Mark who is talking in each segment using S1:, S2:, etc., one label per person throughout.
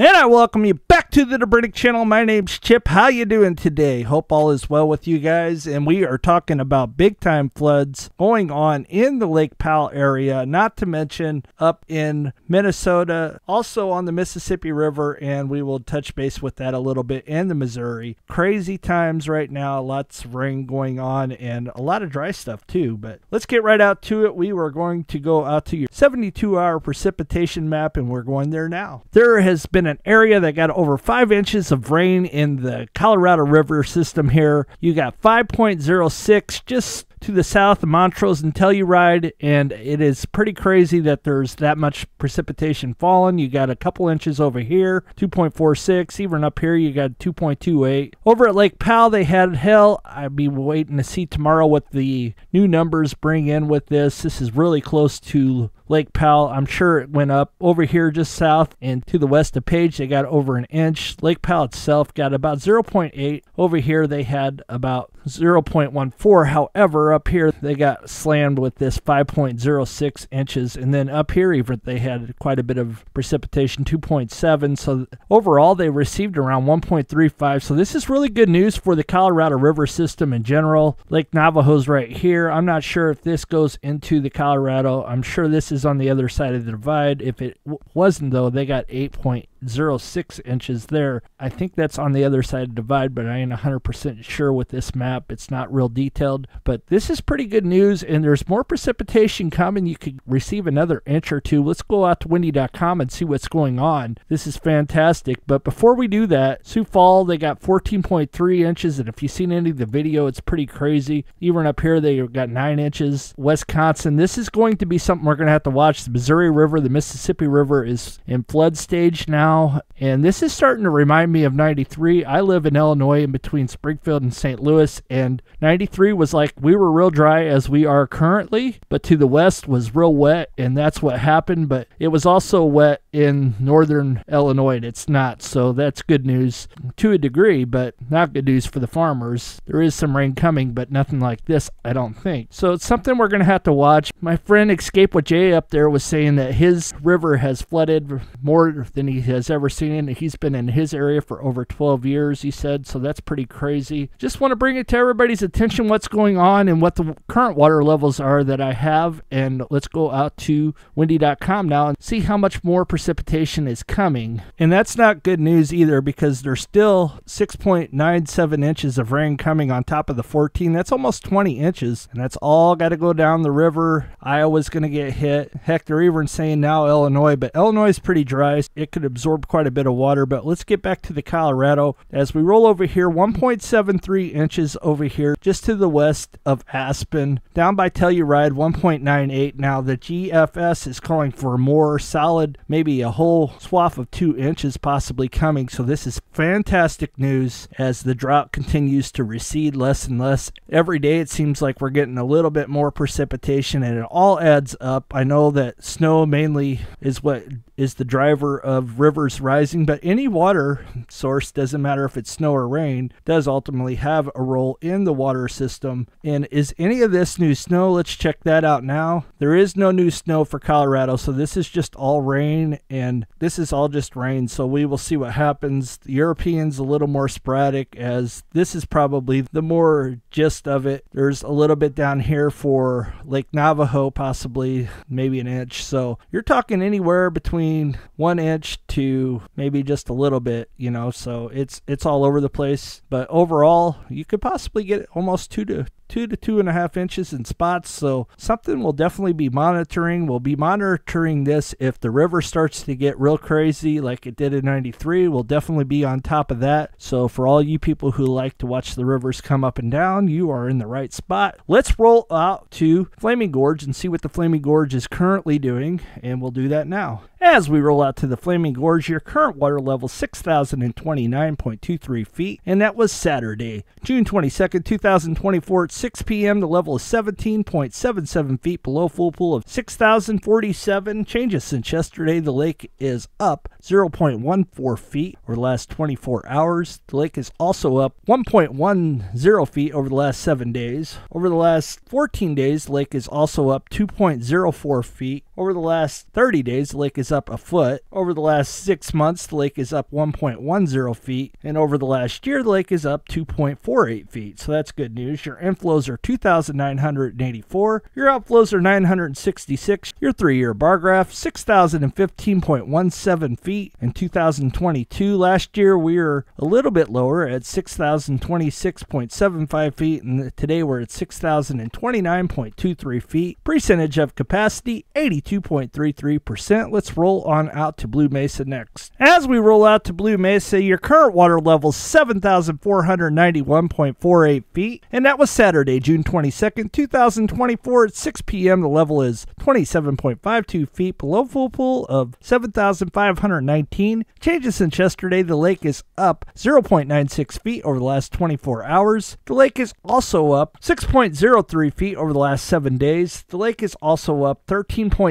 S1: And I welcome you back to the Dobrinich channel. My name's Chip. How you doing today? Hope all is well with you guys. And we are talking about big time floods going on in the Lake Powell area, not to mention up in Minnesota, also on the Mississippi River, and we will touch base with that a little bit in the Missouri. Crazy times right now, lots of rain going on and a lot of dry stuff too. But let's get right out to it. We were going to go out to your 72 hour precipitation map, and we're going there now. There has been an area that got over five inches of rain in the Colorado River system here. You got 5.06 just to the south Montrose and Telluride, and it is pretty crazy that there's that much precipitation falling. You got a couple inches over here, 2.46. Even up here, you got 2.28. Over at Lake Powell, they had hell. I'd be waiting to see tomorrow what the new numbers bring in with this. This is really close to Lake Powell. I'm sure it went up over here just south and to the west of Page. They got over an inch. Lake Powell itself got about 0.8. Over here they had about 0.14. However, up here they got slammed with this 5.06 inches, and then up here even they had quite a bit of precipitation, 2.7. So overall they received around 1.35. So this is really good news for the Colorado River system in general. Lake Navajo's right here. I'm not sure if this goes into the Colorado. I'm sure this is on the other side of the divide. If it wasn't though, they got 8.8 0.06 inches there. I think that's on the other side of the divide, but I ain't 100% sure with this map. It's not real detailed, but this is pretty good news, and there's more precipitation coming. You could receive another inch or two. Let's go out to windy.com and see what's going on. This is fantastic, but before we do that, Sioux Fall, they got 14.3 inches, and if you've seen any of the video, it's pretty crazy. Even up here, they got 9 inches. Wisconsin, this is going to be something we're going to have to watch. The Missouri River, the Mississippi River is in flood stage now now, and this is starting to remind me of 93. I live in Illinois in between Springfield and St. Louis, and 93 was like we were real dry as we are currently, but to the west was real wet, and that's what happened. But it was also wet in northern Illinois, it's not, so that's good news to a degree, but not good news for the farmers. There is some rain coming, but nothing like this, I don't think. So it's something we're going to have to watch. My friend Escape with Jay up there was saying that his river has flooded more than he has ever seen. He's been in his area for over 12 years, he said, so that's pretty crazy. Just want to bring it to everybody's attention what's going on and what the current water levels are that I have. And let's go out to windy.com now and see how much more precipitation is coming. And that's not good news either because there's still 6.97 inches of rain coming on top of the 14. That's almost 20 inches, and that's all got to go down the river. Iowa's going to get hit. Heck, they're even saying now Illinois, but Illinois is pretty dry. It could absorb quite a bit of water. But let's get back to the Colorado. As we roll over here, 1.73 inches over here, just to the west of Aspen. Down by Telluride, 1.98. Now the GFS is calling for more solid, maybe a whole swath of two inches possibly coming. So this is fantastic news as the drought continues to recede less and less. Every day it seems like we're getting a little bit more precipitation and it all adds up. I know that snow mainly is what is the driver of rivers rising, but any water source, doesn't matter if it's snow or rain, does ultimately have a role in the water system. And is any of this new snow? Let's check that out now. There is no new snow for Colorado, so this is just all rain, and this is all just rain. So we will see what happens. The Europeans a little more sporadic, as this is probably the more gist of it. There's a little bit down here for Lake Navajo, possibly maybe an inch. So you're talking anywhere between one inch to maybe just a little bit, you know. So it's it's all over the place. But overall, you could possibly get almost two to two to two and a half inches in spots. So something we'll definitely be monitoring. We'll be monitoring this if the river starts to get real crazy like it did in 93. We'll definitely be on top of that. So for all you people who like to watch the rivers come up and down, you are in the right spot. Let's roll out to Flaming Gorge and see what the Flaming Gorge is currently doing. And we'll do that now. As we roll out to the Flaming Gorge, your current water level 6,029.23 feet, and that was Saturday, June 22nd, 2024 at 6 p.m. The level is 17.77 feet below full pool of 6,047. Changes since yesterday. The lake is up 0.14 feet over the last 24 hours. The lake is also up 1.10 feet over the last seven days. Over the last 14 days, the lake is also up 2.04 feet Over the last 30 days, the lake is up a foot. Over the last six months, the lake is up 1.10 feet. And over the last year, the lake is up 2.48 feet. So that's good news. Your inflows are 2,984. Your outflows are 966. Your three year bar graph, 6,015.17 feet in 2022. Last year, we were a little bit lower at 6,026.75 feet. And today, we're at 6,029.23 feet. Percentage of capacity, 82.33%. Let's roll on out to Blue Mesa next. As we roll out to Blue Mesa, your current water level is 7,491.48 feet, and that was Saturday, June 22nd, 2024 at 6 p.m. The level is 27.52 feet below full pool of 7,519. Changes since yesterday, the lake is up 0.96 feet over the last 24 hours. The lake is also up 6.03 feet over the last seven days. The lake is also up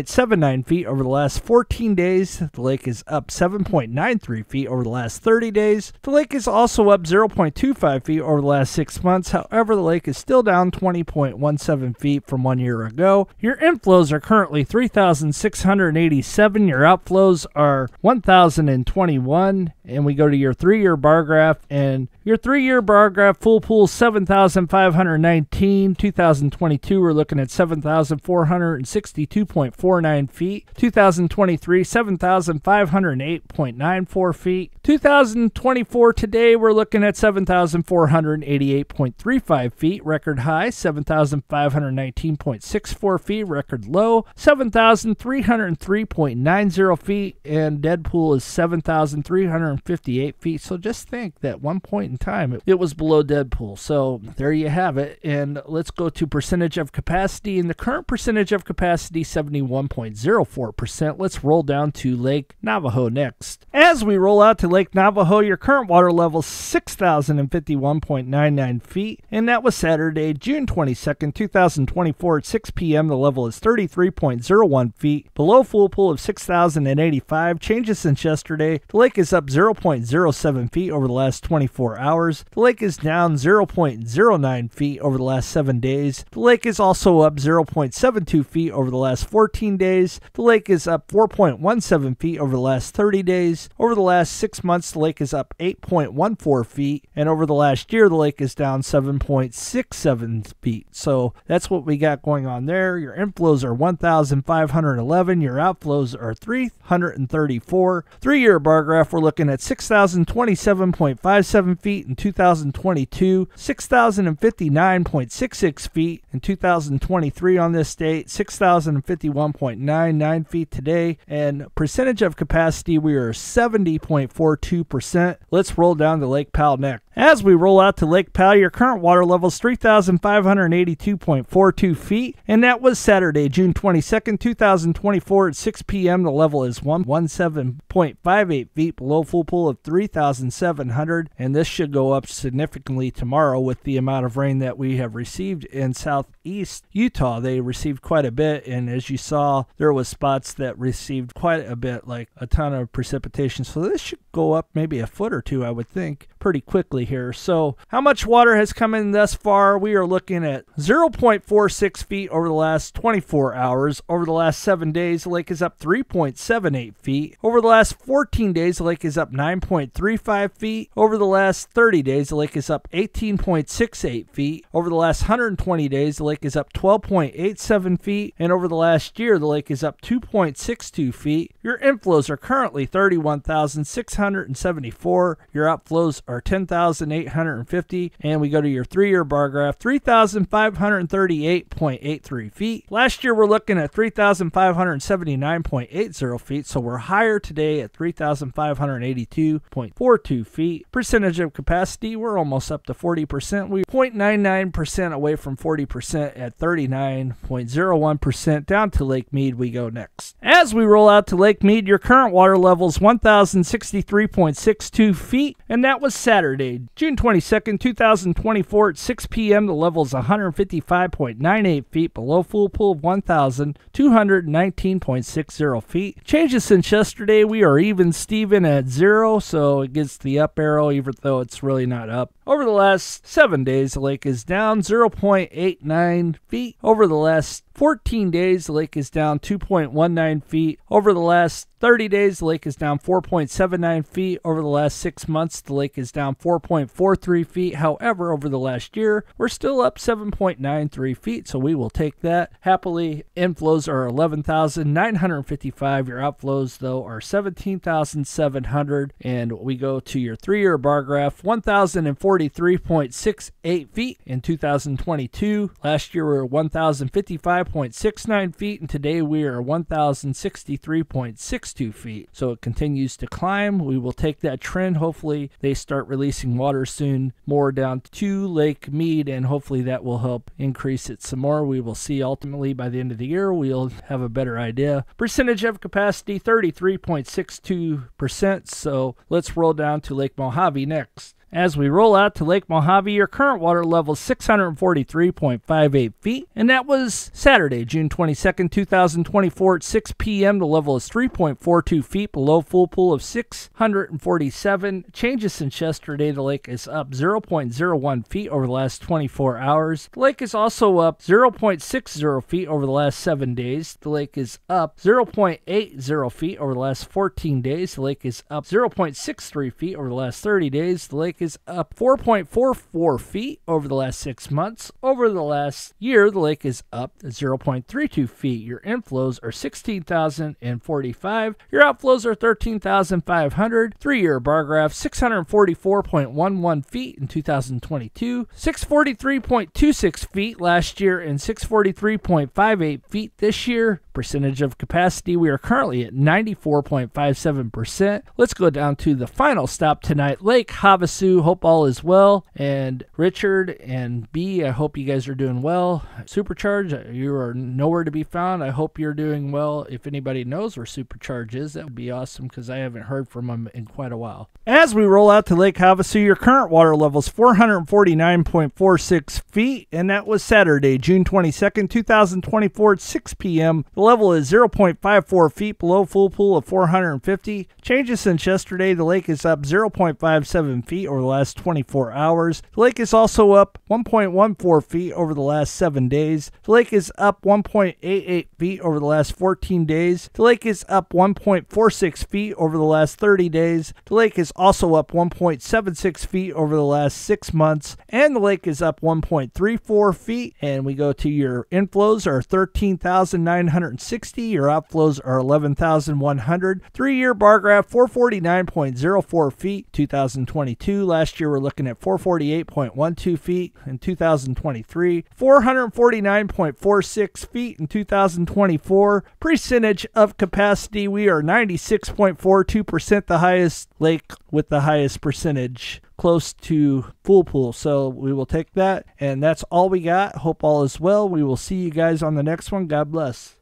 S1: 13.79 feet over the last 14 days. The lake is up 7.93 feet over the last 30 days. The lake is also up 0.25 feet over the last six months. However, the lake is still down 20.17 feet from one year ago. Your inflows are currently 3,687. Your outflows are 1,021. And we go to your three year bar graph, and your three year bar graph full pool 7,519. 2022, we're looking at 7,462.49 feet. 2023, 7,508.94 feet. 2024, today, we're looking at 7,488.35 feet. Record high, 7,519.64 feet. Record low, 7,303.90 feet. And dead pool is 7,358 feet. So just think that one point in time, it was below dead pool. So there you have it. And let's go to percentage of capacity. And the current percentage of capacity, 71.04%. Let's roll down to Lake Navajo next. As we roll out to Lake Navajo, your current water level 6,051.99 feet, and that was Saturday, June 22nd, 2024 at 6 p.m. The level is 33.01 feet, below full pool of 6,085. Changes since yesterday. The lake is up 0.07 feet over the last 24 hours. The lake is down 0.09 feet over the last seven days. The lake is also up 0.72 feet over the last 14 days. The lake is up 4.17 feet over the last 30 days. Over the last six months, the lake is up 8.14 feet. And over the last year, the lake is down 7.67 feet. So that's what we got going on there. Your inflows are 1,511. Your outflows are 334. Three year bar graph, we're looking at 6,027.57 feet in 2022, 6,059.66 feet in 2023 on this date, 6,051.99 feet today, and percentage of capacity, we are 70.42%. Let's roll down to Lake Powell next. As we roll out to Lake Powell, your current water level is 3,582.42 feet, and that was Saturday, June 22nd, 2024 at 6 p.m. The level is 117.58 feet below full pool of 3,700, and this should go up significantly tomorrow with the amount of rain that we have received in southeast Utah. They received quite a bit, and as you saw, there was spots that received quite a bit, like a ton of precipitation. So this should go up maybe a foot or two, I would think, pretty quickly here. So, how much water has come in thus far? We are looking at 0.46 feet over the last 24 hours. Over the last seven days, the lake is up 3.78 feet. Over the last 14 days, the lake is up 9.35 feet. Over the last 30 days, the lake is up 18.68 feet. Over the last 120 days, the lake is up 12.87 feet. And over the last year, the lake is up 2.62 feet. Your inflows are currently 31,674. Your outflows are 10,850. And we go to your three year bar graph 3,538.83 feet. Last year, we're looking at 3,579.80 feet. So we're higher today at 3,582.42 feet. Percentage of capacity, we're almost up to 40%. We're 0.99% away from 40% at 39.01%. Down to Lake Mead, we go next. As we roll out to Lake Mead, your current water level is 1,063.62 feet, and that was Saturday, June 22nd, 2024 at 6 p.m. The level is 155.98 feet below full pool of 1,219.60 feet. Changes since yesterday, we are even Steven at zero, so it gets the up arrow even though it's really not up. Over the last seven days, the lake is down 0.89 feet. Over the last 14 days, the lake is down 2.19 feet. Over the last 30 days, the lake is down 4.79 feet. Over the last six months, the lake is down 4.43 feet. However, over the last year, we're still up 7.93 feet, so we will take that. Happily, inflows are 11,955. Your outflows, though, are 17,700. And we go to your three year bar graph 1,043.68 feet in 2022. Last year, we were 1,055.69 feet, and today we are 1,063.62 feet. So it continues to climb. We will take that trend. Hopefully, they start releasing water soon more down to Lake Mead, and hopefully that will help increase it some more. We will see ultimately by the end of the year, we'll have a better idea. Percentage of capacity 33.62%. So let's roll down to Lake Mojave next. As we roll out to Lake Mojave, your current water level is 643.58 feet, and that was Saturday, June 22nd, 2024 at 6 p.m. The level is 3.42 feet below full pool of 647. Changes since yesterday, the lake is up 0.01 feet over the last 24 hours. The lake is also up 0.60 feet over the last 7 days. The lake is up 0.80 feet over the last 14 days. The lake is up 0.63 feet over the last 30 days. The lake is up 4.44 feet over the last six months. Over the last year, the lake is up 0.32 feet. Your inflows are 16,045. Your outflows are 13,500. Three year bar graph 644.11 feet in 2022, 643.26 feet last year, and 643.58 feet this year. Percentage of capacity, we are currently at 94.57%. Let's go down to the final stop tonight Lake Havasu. Hope all is well. And Richard and B, I hope you guys are doing well. Supercharge, you are nowhere to be found. I hope you're doing well. If anybody knows where Supercharge is, that would be awesome because I haven't heard from them in quite a while. As we roll out to Lake Havasu, your current water level is 449.46 feet, and that was Saturday, June 22nd, 2024 at 6 p.m. The level is 0.54 feet below full pool of 450. Changes since yesterday, the lake is up 0.57 feet over the last 24 hours. The lake is also up 1.14 feet over the last 7 days. The lake is up 1.88 feet over the last 14 days. The lake is up 1.46 feet over the last 30 days. The lake is also up 1.76 feet over the last six months, and the lake is up 1.34 feet. And we go to your inflows are 13,960, your outflows are 11,100. Three year bar graph 449.04 feet, 2022. Last year we're looking at 448.12 feet in 2023, 449.46 feet in 2024. Percentage of capacity, we are 96.42%, the highest lake with the highest percentage close to full pool. So we will take that. And that's all we got. Hope all is well. We will see you guys on the next one. God bless.